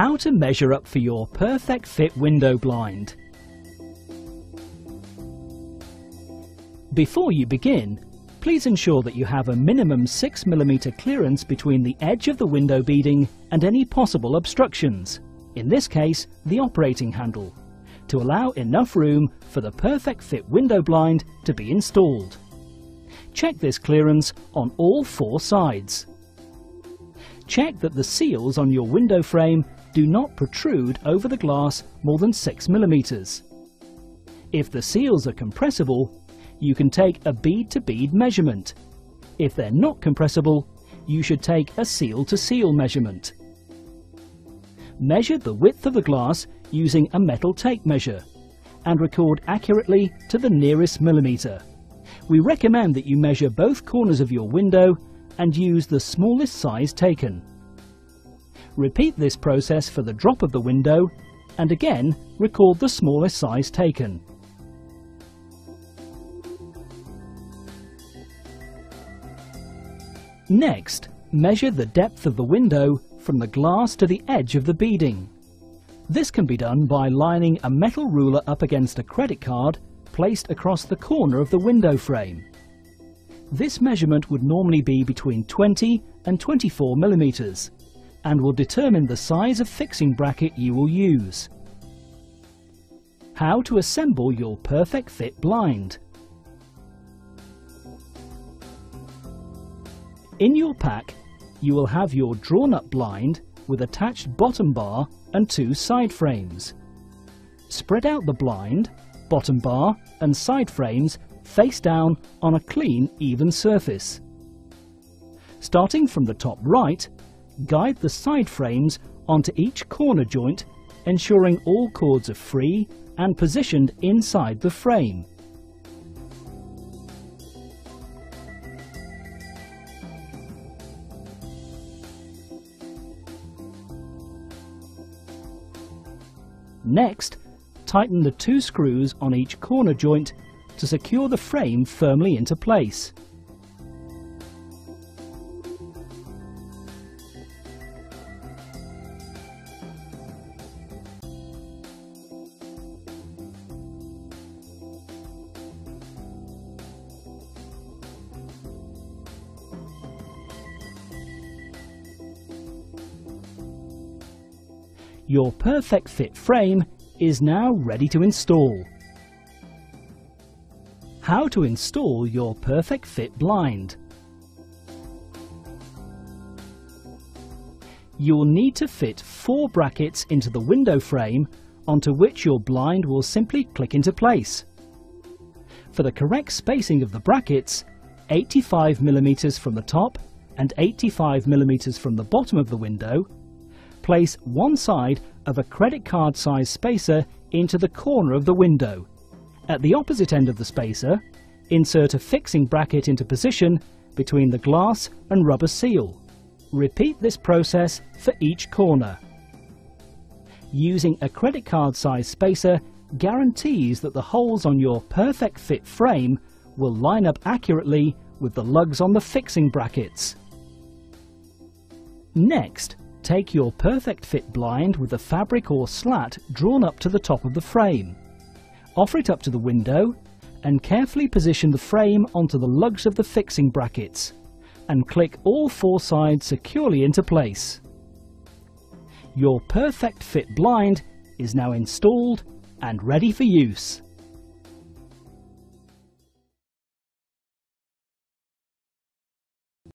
How to measure up for your perfect fit window blind. Before you begin, please ensure that you have a minimum 6mm clearance between the edge of the window beading and any possible obstructions, in this case the operating handle, to allow enough room for the perfect fit window blind to be installed. Check this clearance on all four sides. Check that the seals on your window frame do not protrude over the glass more than 6mm. If the seals are compressible, you can take a bead-to-bead -bead measurement. If they're not compressible, you should take a seal-to-seal -seal measurement. Measure the width of the glass using a metal tape measure and record accurately to the nearest millimetre. We recommend that you measure both corners of your window and use the smallest size taken. Repeat this process for the drop of the window and again record the smallest size taken. Next, measure the depth of the window from the glass to the edge of the beading. This can be done by lining a metal ruler up against a credit card placed across the corner of the window frame. This measurement would normally be between 20 and 24 millimeters and will determine the size of fixing bracket you will use. How to assemble your perfect fit blind. In your pack, you will have your drawn-up blind with attached bottom bar and two side frames. Spread out the blind, bottom bar and side frames face down on a clean, even surface. Starting from the top right, guide the side frames onto each corner joint, ensuring all cords are free and positioned inside the frame. Next, tighten the two screws on each corner joint to secure the frame firmly into place. Your perfect fit frame is now ready to install. How to install your perfect fit blind. You'll need to fit four brackets into the window frame onto which your blind will simply click into place. For the correct spacing of the brackets, 85mm from the top and 85mm from the bottom of the window place one side of a credit card size spacer into the corner of the window. At the opposite end of the spacer, insert a fixing bracket into position between the glass and rubber seal. Repeat this process for each corner. Using a credit card size spacer guarantees that the holes on your perfect fit frame will line up accurately with the lugs on the fixing brackets. Next, Take your perfect fit blind with the fabric or slat drawn up to the top of the frame. Offer it up to the window and carefully position the frame onto the lugs of the fixing brackets and click all four sides securely into place. Your perfect fit blind is now installed and ready for use.